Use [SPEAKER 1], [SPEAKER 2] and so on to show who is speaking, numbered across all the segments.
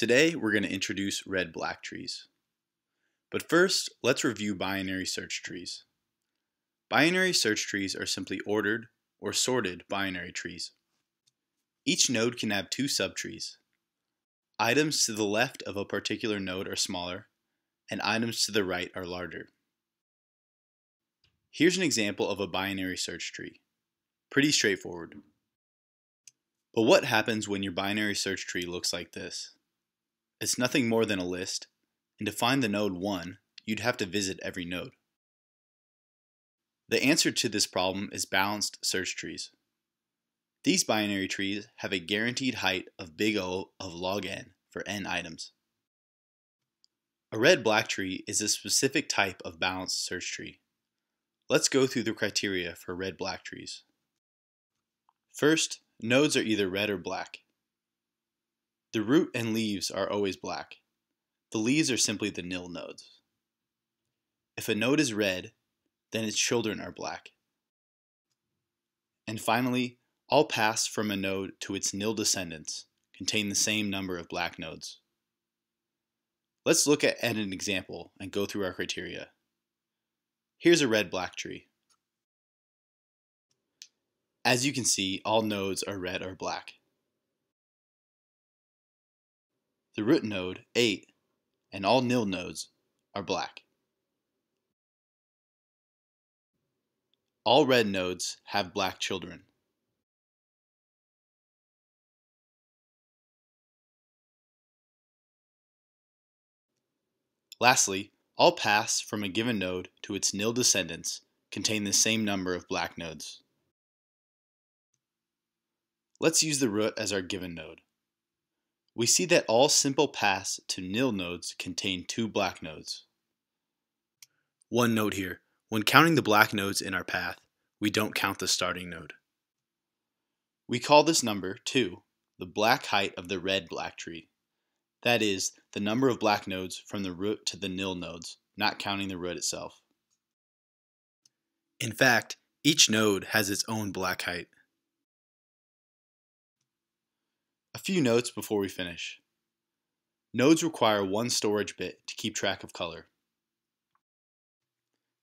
[SPEAKER 1] Today we're going to introduce red-black trees. But first, let's review binary search trees. Binary search trees are simply ordered or sorted binary trees. Each node can have two subtrees. Items to the left of a particular node are smaller, and items to the right are larger. Here's an example of a binary search tree. Pretty straightforward. But what happens when your binary search tree looks like this? It's nothing more than a list, and to find the node 1, you'd have to visit every node. The answer to this problem is balanced search trees. These binary trees have a guaranteed height of big O of log n for n items. A red-black tree is a specific type of balanced search tree. Let's go through the criteria for red-black trees. First, nodes are either red or black. The root and leaves are always black. The leaves are simply the nil nodes. If a node is red, then its children are black. And finally, all paths from a node to its nil descendants contain the same number of black nodes. Let's look at, an example and go through our criteria. Here's a red-black tree. As you can see, all nodes are red or black. The root node, 8, and all nil nodes are black. All red nodes have black children. Lastly, all paths from a given node to its nil descendants contain the same number of black nodes. Let's use the root as our given node. We see that all simple paths to nil nodes contain two black nodes. One note here, when counting the black nodes in our path, we don't count the starting node. We call this number 2 the black height of the red-black tree. That is, the number of black nodes from the root to the nil nodes, not counting the root itself. In fact, each node has its own black height. A few notes before we finish. Nodes require one storage bit to keep track of color.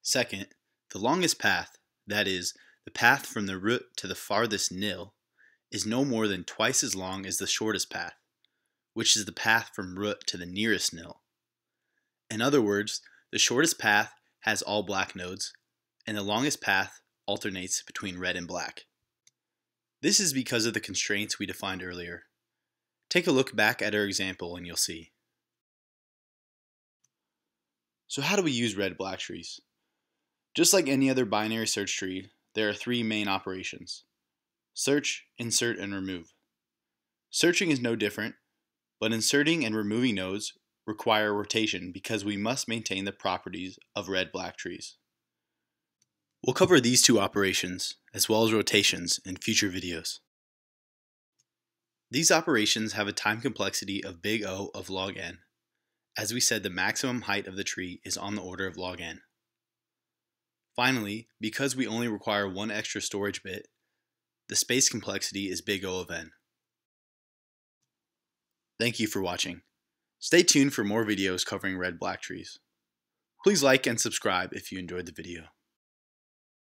[SPEAKER 1] Second, the longest path, that is, the path from the root to the farthest nil, is no more than twice as long as the shortest path which is the path from root to the nearest nil. In other words, the shortest path has all black nodes, and the longest path alternates between red and black. This is because of the constraints we defined earlier. Take a look back at our example and you'll see. So how do we use red-black trees? Just like any other binary search tree, there are three main operations. Search, insert, and remove. Searching is no different, but inserting and removing nodes require rotation because we must maintain the properties of red-black trees. We'll cover these two operations, as well as rotations, in future videos. These operations have a time complexity of big O of log n. As we said, the maximum height of the tree is on the order of log n. Finally, because we only require one extra storage bit, the space complexity is big O of n. Thank you for watching. Stay tuned for more videos covering red-black trees. Please like and subscribe if you enjoyed the video.